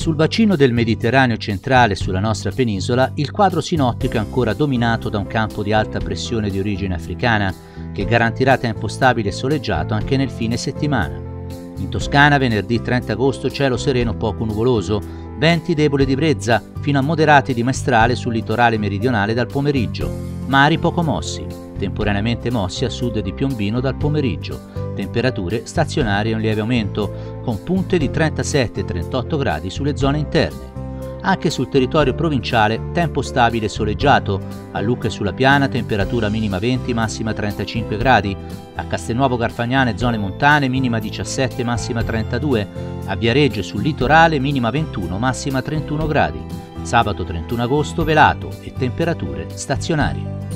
Sul bacino del Mediterraneo centrale e sulla nostra penisola il quadro sinottico è ancora dominato da un campo di alta pressione di origine africana che garantirà tempo stabile e soleggiato anche nel fine settimana. In Toscana venerdì 30 agosto cielo sereno poco nuvoloso, venti deboli di brezza fino a moderati di maestrale sul litorale meridionale dal pomeriggio, mari poco mossi, temporaneamente mossi a sud di Piombino dal pomeriggio, temperature stazionarie in lieve aumento, con punte di 37-38 gradi sulle zone interne. Anche sul territorio provinciale tempo stabile e soleggiato, a Lucca e sulla Piana temperatura minima 20, massima 35 gradi, a Castelnuovo Garfagnane zone montane minima 17, massima 32, a Viareggio sul litorale minima 21, massima 31 gradi. Sabato 31 agosto velato e temperature stazionarie.